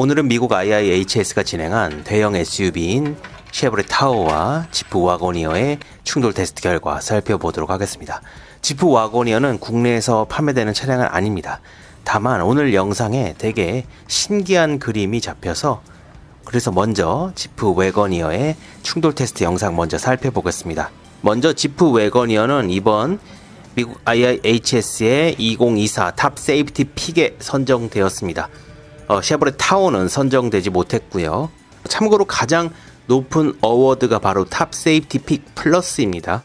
오늘은 미국 IIHS가 진행한 대형 SUV인 쉐보레 타호와 지프 와고니어의 충돌 테스트 결과 살펴보도록 하겠습니다. 지프 와고니어는 국내에서 판매되는 차량은 아닙니다. 다만 오늘 영상에 되게 신기한 그림이 잡혀서 그래서 먼저 지프 웨거니어의 충돌 테스트 영상 먼저 살펴보겠습니다. 먼저 지프 웨거니어는 이번 미국 IIHS의 2024 Top Safety Pick에 선정되었습니다. 어, 쉐보레 타호는 선정되지 못했고요. 참고로 가장 높은 award가 바로 Top Safety Pick Plus입니다.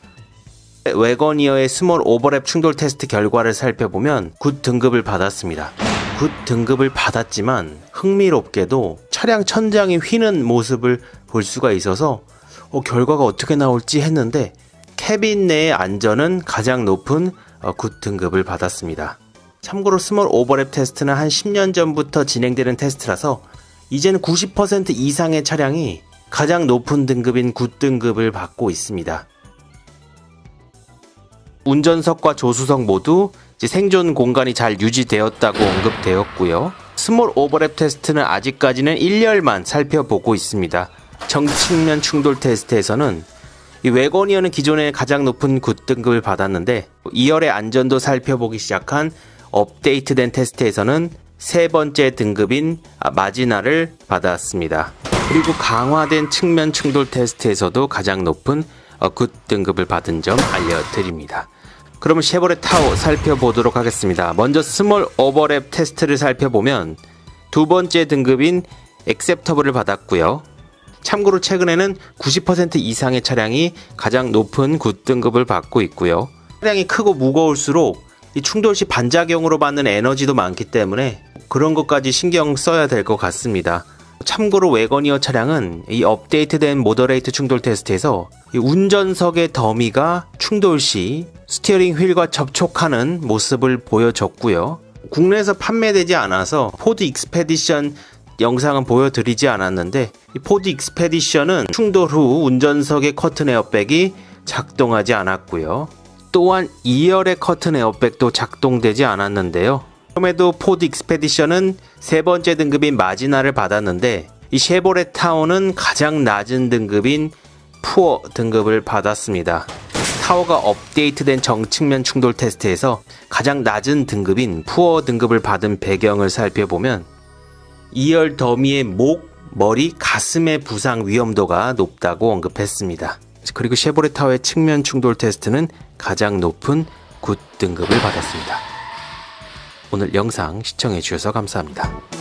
웨거니어의 small overlap 충돌 테스트 결과를 살펴보면 good 등급을 받았습니다. good 등급을 받았지만 흥미롭게도 차량 천장이 휘는 모습을 볼 수가 있어서 어, 결과가 어떻게 나올지 했는데 캐빈 내의 안전은 가장 높은 어, good 등급을 받았습니다. 참고로 small overlap 테스트는 한 10년 전부터 진행되는 테스트라서 이제는 90% 이상의 차량이 가장 높은 등급인 good 등급을 받고 있습니다. 운전석과 조수석 모두 생존 공간이 잘 유지되었다고 언급되었고요. small overlap 테스트는 아직까지는 1열만 살펴보고 있습니다. 정측면 충돌 테스트에서는 이 웨고니어는 기존에 가장 높은 good 등급을 받았는데 2열의 안전도 살펴보기 시작한 업데이트된 테스트에서는 세 번째 등급인 marginal을 받았습니다. 그리고 강화된 측면 충돌 테스트에서도 가장 높은 good 등급을 받은 점 알려드립니다. 그러면 쉐보레 타호 살펴보도록 하겠습니다. 먼저 small overlap 테스트를 살펴보면 두 번째 등급인 acceptable을 받았고요. 참고로 최근에는 90% 이상의 차량이 가장 높은 good 등급을 받고 있고요. 차량이 크고 무거울수록 이 충돌 시 반작용으로 받는 에너지도 많기 때문에 그런 것까지 신경 써야 될 것 같습니다. 참고로 웨거니어 차량은 이 업데이트된 moderate 충돌 테스트에서 운전석의 dummy가 충돌 시 steering wheel과 접촉하는 모습을 보여줬고요. 국내에서 판매되지 않아서 포드 익스페디션 영상은 보여드리지 않았는데 이 포드 익스페디션은 충돌 후 운전석의 커튼 에어백이 작동하지 않았고요. 또한 2열의 커튼 에어백도 작동되지 않았는데요. 그럼에도 포드 익스페디션은 세 번째 등급인 marginal을 받았는데 이 쉐보레 타호는 가장 낮은 등급인 poor 등급을 받았습니다. 타호가 업데이트된 정측면 충돌 테스트에서 가장 낮은 등급인 poor 등급을 받은 배경을 살펴보면 2열 dummy의 목, 머리, 가슴의 부상 위험도가 높다고 언급했습니다. 그리고 쉐보레 타호의 측면 충돌 테스트는 가장 높은 good 등급을 받았습니다. 오늘 영상 시청해 주셔서 감사합니다.